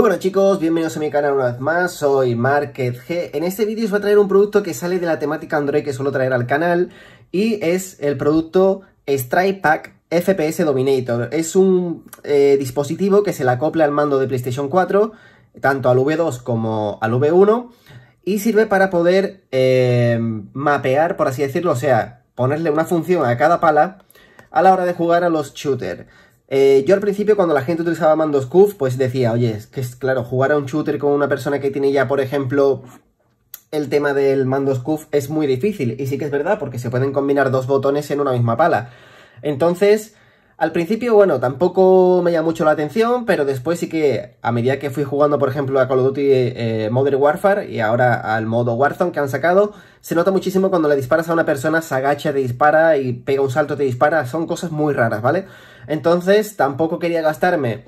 Muy chicos, bienvenidos a mi canal una vez más, soy MarketG. En este vídeo os voy a traer un producto que sale de la temática Android que suelo traer al canal y es el producto Strike Pack FPS Dominator. Es un eh, dispositivo que se le acopla al mando de PlayStation 4, tanto al V2 como al V1 y sirve para poder eh, mapear, por así decirlo, o sea, ponerle una función a cada pala a la hora de jugar a los shooters. Eh, yo al principio cuando la gente utilizaba mandos CUF, pues decía, oye, es que es claro, jugar a un shooter con una persona que tiene ya, por ejemplo, el tema del mando CUF es muy difícil. Y sí que es verdad, porque se pueden combinar dos botones en una misma pala. Entonces, al principio, bueno, tampoco me llamó mucho la atención, pero después sí que, a medida que fui jugando, por ejemplo, a Call of Duty eh, Modern Warfare y ahora al modo Warzone que han sacado, se nota muchísimo cuando le disparas a una persona, se agacha, te dispara y pega un salto, te dispara. Son cosas muy raras, ¿vale? Entonces, tampoco quería gastarme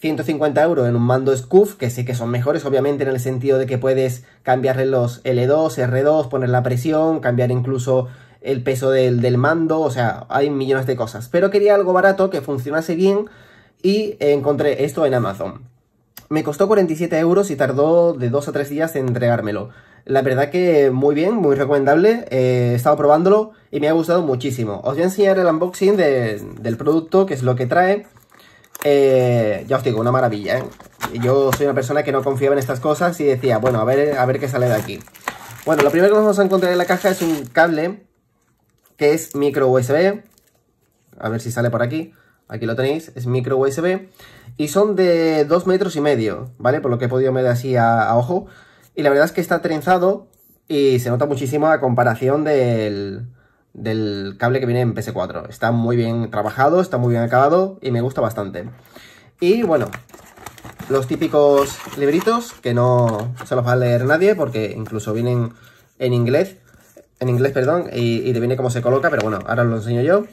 150 euros en un mando SCUF, que sí que son mejores, obviamente, en el sentido de que puedes cambiarle los L2, R2, poner la presión, cambiar incluso el peso del, mando, o sea, hay millones de cosas. Pero quería algo barato, que funcionase bien, y encontré esto en Amazon. Me costó 47 euros y tardó de 2 a 3 días en entregármelo. La verdad que muy bien, muy recomendable. Eh, he estado probándolo y me ha gustado muchísimo. Os voy a enseñar el unboxing del producto, que es lo que trae. Eh, ya os digo, una maravilla. ¿eh? Yo soy una persona que no confiaba en estas cosas y decía, bueno, a ver, a ver qué sale de aquí. Bueno, lo primero que vamos a encontrar en la caja es un cable que es micro USB. A ver si sale por aquí. Aquí lo tenéis, es micro USB. Y son de 2 metros y medio, ¿vale? Por lo que he podido ver así a ojo. Y la verdad es que está trenzado y se nota muchísimo a comparación del, cable que viene en PS4. Está muy bien trabajado, está muy bien acabado y me gusta bastante. Y bueno, los típicos libritos que no se los va a leer nadie porque incluso vienen en inglés, en inglés, perdón, y, y te viene cómo se coloca, pero bueno, ahora os lo enseño yo.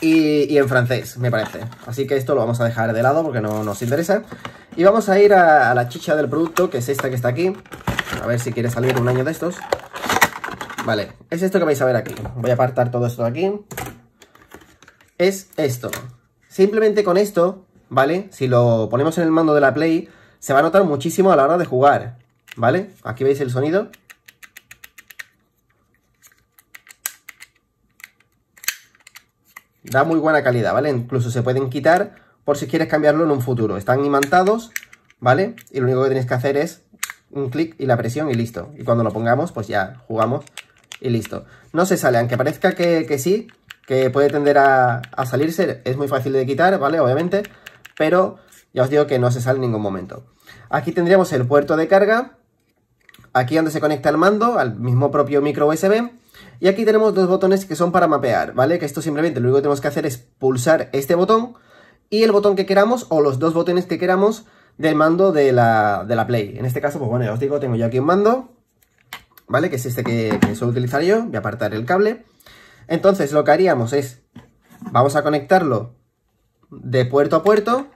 Y, en francés, me parece. Así que esto lo vamos a dejar de lado porque no nos interesa. Y vamos a ir a, la chicha del producto, que es esta que está aquí. A ver si quiere salir un año de estos. Vale, es esto que vais a ver aquí. Voy a apartar todo esto de aquí. Es esto. Simplemente con esto, ¿vale? Si lo ponemos en el mando de la Play, se va a notar muchísimo a la hora de jugar, ¿vale? Aquí veis el sonido. Da muy buena calidad, ¿vale? Incluso se pueden quitar por si quieres cambiarlo en un futuro. Están imantados, ¿vale? Y lo único que tenéis que hacer es un clic y la presión y listo. Y cuando lo pongamos, pues ya jugamos y listo. No se sale, aunque parezca que, sí, que puede tender a, a, salirse, es muy fácil de quitar, ¿vale? Obviamente, pero ya os digo que no se sale en ningún momento. Aquí tendríamos el puerto de carga, aquí donde se conecta el mando, al mismo propio micro USB, y aquí tenemos dos botones que son para mapear, ¿vale? Que esto simplemente lo único que tenemos que hacer es pulsar este botón y el botón que queramos o los dos botones que queramos del mando de la, Play. En este caso, pues bueno, ya os digo, tengo yo aquí un mando, ¿vale? Que es este que, que suelo utilizar yo. Voy a apartar el cable. Entonces, lo que haríamos es, vamos a conectarlo de puerto a puerto.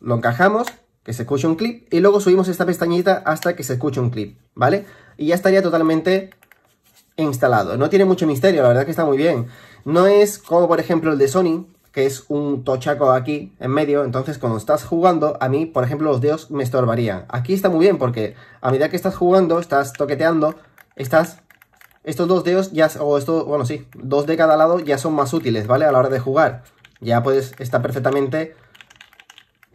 Lo encajamos, que se escuche un clip, y luego subimos esta pestañita hasta que se escuche un clip, ¿vale? Y ya estaría totalmente instalado. No tiene mucho misterio, la verdad que está muy bien. No es como por ejemplo el de Sony, que es un tochaco aquí en medio, entonces cuando estás jugando, a mí, por ejemplo, los dedos me estorbarían. Aquí está muy bien porque a medida que estás jugando, estás toqueteando, estás... Estos dos dedos ya, o esto, bueno, sí, dos de cada lado ya son más útiles, ¿vale? A la hora de jugar. Ya puedes estar perfectamente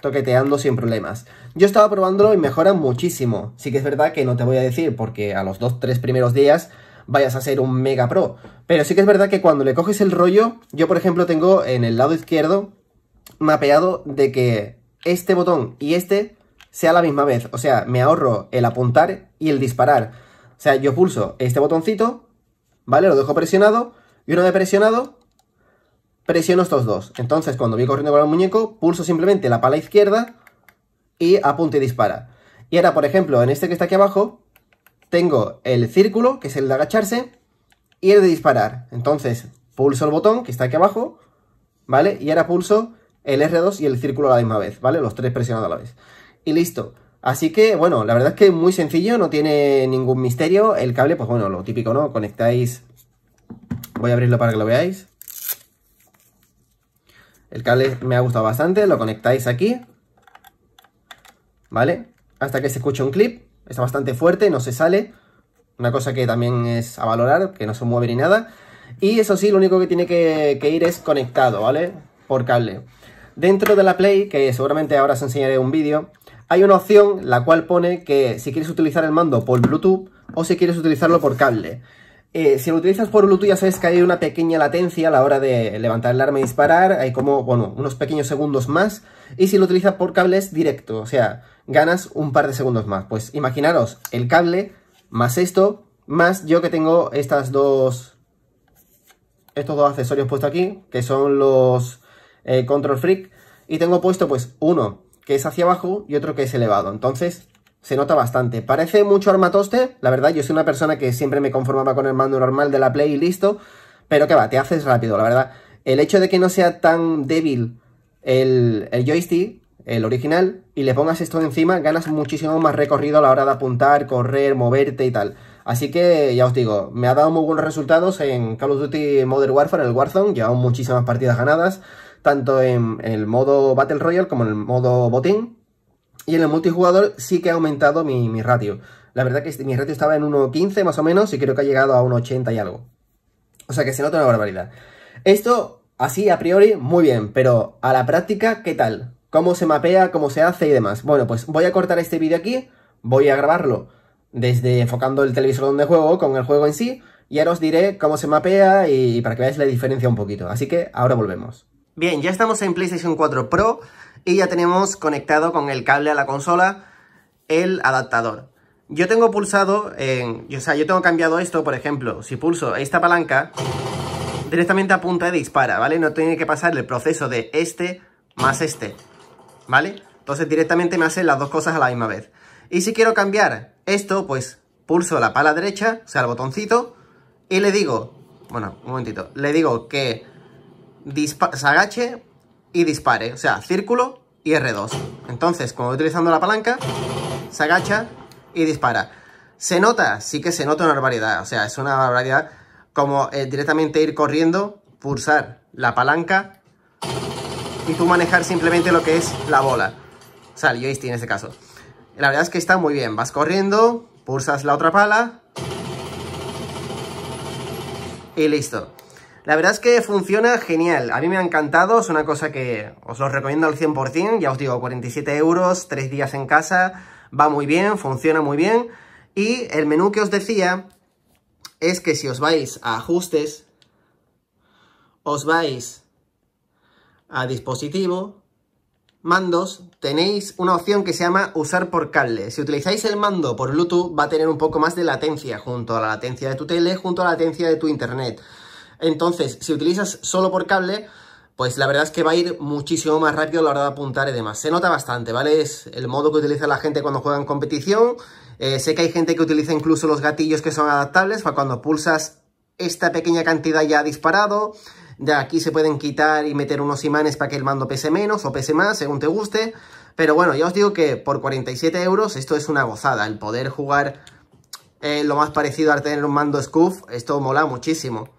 toqueteando sin problemas. Yo estaba probándolo y mejora muchísimo. Sí que es verdad que no te voy a decir porque a los dos, tres primeros días vayas a ser un mega pro. Pero sí que es verdad que cuando le coges el rollo, yo por ejemplo tengo en el lado izquierdo mapeado de que este botón y este sea la misma vez. O sea, me ahorro el apuntar y el disparar. O sea, yo pulso este botoncito, ¿vale? Lo dejo presionado y una vez presionado presiono estos dos. Entonces, cuando voy corriendo con el muñeco, pulso simplemente la pala izquierda y apunte y dispara. Y ahora, por ejemplo, en este que está aquí abajo, tengo el círculo, que es el de agacharse, y el de disparar. Entonces, pulso el botón, que está aquí abajo, ¿vale? Y ahora pulso el R2 y el círculo a la misma vez, ¿vale? Los tres presionados a la vez. Y listo. Así que, bueno, la verdad es que es muy sencillo, no tiene ningún misterio. El cable, pues bueno, lo típico, ¿no? Conectáis... Voy a abrirlo para que lo veáis. El cable me ha gustado bastante, lo conectáis aquí, ¿vale? Hasta que se escuche un clip, está bastante fuerte, no se sale, una cosa que también es a valorar, que no se mueve ni nada. Y eso sí, lo único que tiene que, ir es conectado, ¿vale? Por cable. Dentro de la Play, que seguramente ahora os enseñaré un vídeo, hay una opción la cual pone que si quieres utilizar el mando por Bluetooth o si quieres utilizarlo por cable. Eh, si lo utilizas por Bluetooth ya sabes que hay una pequeña latencia a la hora de levantar el arma y disparar, hay como, bueno, unos pequeños segundos más. Y si lo utilizas por cable es directo, o sea, ganas un par de segundos más. Pues imaginaros, el cable más esto, más yo que tengo estas dos, estos dos accesorios puestos aquí, que son los eh, Control Freak, y tengo puesto pues uno que es hacia abajo y otro que es elevado, entonces se nota bastante. Parece mucho armatoste, la verdad, yo soy una persona que siempre me conformaba con el mando normal de la Play y listo, pero que va, te haces rápido, la verdad. El hecho de que no sea tan débil el, el joystick el original, y le pongas esto encima, ganas muchísimo más recorrido a la hora de apuntar, correr, moverte y tal. Así que ya os digo, me ha dado muy buenos resultados en Call of Duty Modern Warfare, el Warzone, llevamos muchísimas partidas ganadas, tanto en, el modo Battle Royale como en el modo botín. Y en el multijugador sí que ha aumentado mi, mi ratio. La verdad que mi ratio estaba en 1.15 más o menos y creo que ha llegado a 1.80 y algo. O sea que se nota una barbaridad. Esto, así a priori, muy bien, pero a la práctica, ¿qué tal? cómo se mapea, cómo se hace y demás. Bueno, pues voy a cortar este vídeo aquí, voy a grabarlo desde enfocando el televisor donde juego con el juego en sí y ahora os diré cómo se mapea y para que veáis la diferencia un poquito. Así que ahora volvemos. Bien, ya estamos en PlayStation 4 Pro y ya tenemos conectado con el cable a la consola el adaptador. Yo tengo pulsado, o sea, yo tengo cambiado esto, por ejemplo, si pulso esta palanca, directamente apunta y dispara, ¿vale? No tiene que pasar el proceso de este más este. ¿vale? Entonces directamente me hace las dos cosas a la misma vez. Y si quiero cambiar esto, pues pulso la pala derecha, o sea, el botoncito, y le digo, bueno, un momentito, le digo que agache y dispare, o sea, círculo y R2. Entonces, como voy utilizando la palanca, se agacha y dispara. ¿Se nota? Sí que se nota una barbaridad, o sea, es una barbaridad como eh, directamente ir corriendo, pulsar la palanca y tú manejar simplemente lo que es la bola. O sea, el joystick en este caso. La verdad es que está muy bien. Vas corriendo, pulsas la otra pala y listo. La verdad es que funciona genial. A mí me ha encantado. Es una cosa que os lo recomiendo al 100%. Ya os digo, 47 euros, 3 días en casa. Va muy bien, funciona muy bien. Y el menú que os decía es que si os vais a ajustes, os vais a dispositivo, mandos, tenéis una opción que se llama usar por cable. Si utilizáis el mando por Bluetooth va a tener un poco más de latencia junto a la latencia de tu tele, junto a la latencia de tu internet. Entonces, si utilizas solo por cable, pues la verdad es que va a ir muchísimo más rápido a la hora de apuntar y demás. Se nota bastante, ¿vale? Es el modo que utiliza la gente cuando juega en competición. Eh, sé que hay gente que utiliza incluso los gatillos que son adaptables para cuando pulsas esta pequeña cantidad ya disparado. De aquí se pueden quitar y meter unos imanes para que el mando pese menos o pese más, según te guste. Pero bueno, ya os digo que por 47 euros esto es una gozada. El poder jugar eh, lo más parecido a tener un mando Scoof, esto mola muchísimo.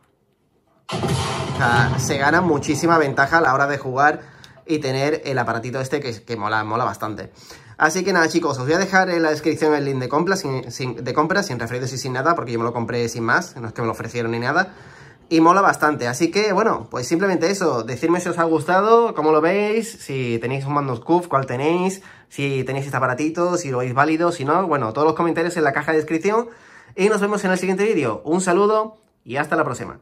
O sea, se gana muchísima ventaja a la hora de jugar y tener el aparatito este que, que mola, mola bastante. Así que nada chicos, os voy a dejar en la descripción el link de compra sin, de compra, sin referidos y sin nada, porque yo me lo compré sin más, no es que me lo ofrecieron ni nada y mola bastante. Así que, bueno, pues simplemente eso, decirme si os ha gustado, cómo lo veis, si tenéis un mando Scoof, cuál tenéis, si tenéis este aparatito, si lo veis válido, si no, bueno, todos los comentarios en la caja de descripción. Y nos vemos en el siguiente vídeo. Un saludo y hasta la próxima.